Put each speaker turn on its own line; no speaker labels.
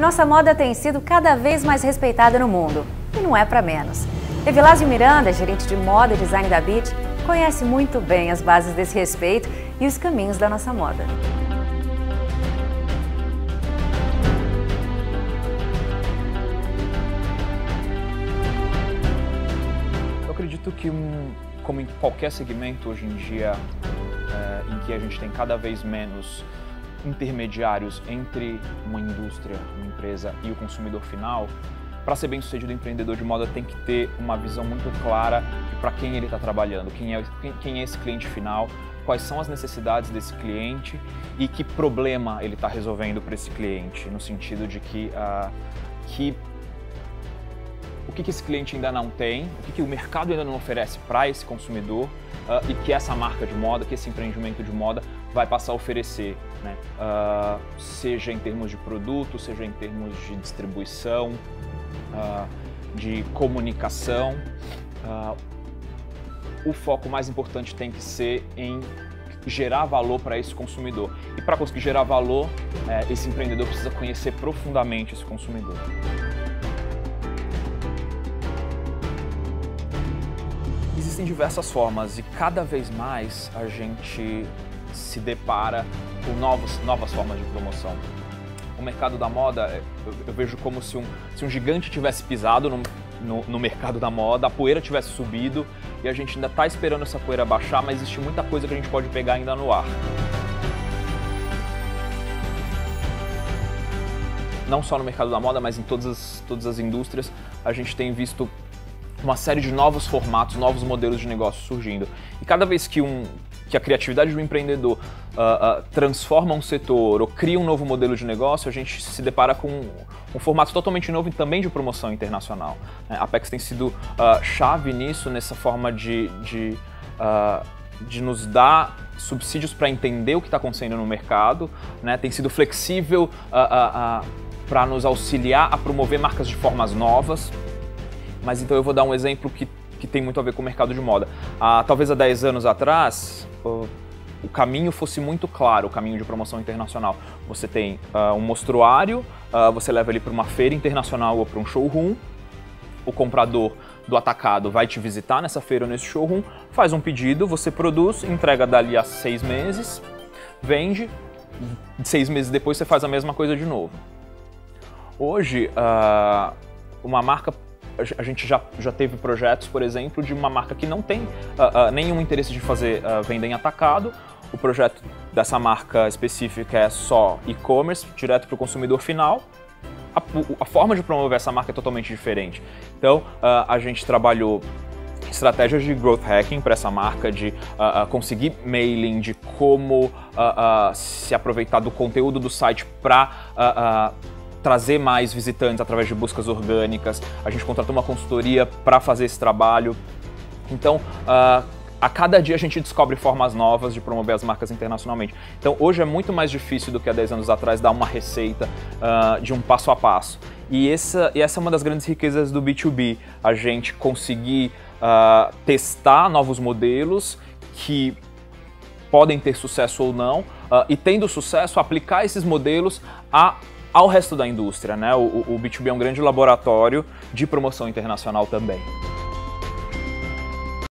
Nossa moda tem sido cada vez mais respeitada no mundo. E não é para menos. Evilásio Miranda, gerente de moda e design da Beat, conhece muito bem as bases desse respeito e os caminhos da nossa moda.
Eu acredito que, um, como em qualquer segmento hoje em dia, é, em que a gente tem cada vez menos intermediários entre uma indústria, uma empresa e o consumidor final, para ser bem sucedido, empreendedor de moda tem que ter uma visão muito clara para quem ele está trabalhando, quem é, quem é esse cliente final, quais são as necessidades desse cliente e que problema ele está resolvendo para esse cliente, no sentido de que, uh, que o que, que, esse cliente ainda não tem, o que, que o mercado ainda não oferece para esse consumidor uh, e que essa marca de moda, que esse empreendimento de moda vai passar a oferecer, né? Uh, seja em termos de produto, seja em termos de distribuição, uh, de comunicação. O foco mais importante tem que ser em gerar valor para esse consumidor. E para conseguir gerar valor, é, esse empreendedor precisa conhecer profundamente esse consumidor. Existem diversas formas e cada vez mais a gente se depara com novos, novas formas de promoção o mercado da moda, eu, eu vejo como se um, se um gigante tivesse pisado no, no, no, mercado da moda, a poeira tivesse subido e a gente ainda está esperando essa poeira baixar, mas existe muita coisa que a gente pode pegar ainda no ar. Não só no mercado da moda, mas em todas as, todas as indústrias, a gente tem visto uma série de novos formatos, novos modelos de negócio surgindo. E cada vez que um, que a criatividade do empreendedor uh, uh, transforma um setor ou cria um novo modelo de negócio, a gente se depara com um formato totalmente novo e também de promoção internacional. Né? A Apex tem sido uh, chave nisso, nessa forma de, de, de nos dar subsídios para entender o que está acontecendo no mercado, né? tem sido flexível para nos auxiliar a promover marcas de formas novas. Mas então eu vou dar um exemplo que que tem muito a ver com o mercado de moda. Ah, talvez há 10 anos atrás, o, o caminho fosse muito claro, o caminho de promoção internacional. Você tem uh, um mostruário, uh, você leva ele para uma feira internacional ou para um showroom, o comprador do atacado vai te visitar nessa feira ou nesse showroom, faz um pedido, você produz, entrega dali a seis meses, vende, seis meses depois você faz a mesma coisa de novo. Hoje, uma marca a gente já, já teve projetos, por exemplo, de uma marca que não tem uh, uh, nenhum interesse de fazer uh, venda em atacado. O projeto dessa marca específica é só e-commerce, direto para o consumidor final. A, a, forma de promover essa marca é totalmente diferente. Então, a gente trabalhou estratégias de growth hacking para essa marca, de uh, uh, conseguir mailing, de como uh, se aproveitar do conteúdo do site para trazer mais visitantes através de buscas orgânicas. A gente contratou uma consultoria para fazer esse trabalho. Então, uh, a cada dia a gente descobre formas novas de promover as marcas internacionalmente. Então, hoje é muito mais difícil do que há 10 anos atrás dar uma receita uh, de um passo a passo. E essa, e essa é uma das grandes riquezas do B2B, a gente conseguir uh, testar novos modelos que podem ter sucesso ou não, uh, e tendo sucesso, aplicar esses modelos a ao resto da indústria. Né? O, o B2B é um grande laboratório de promoção internacional também.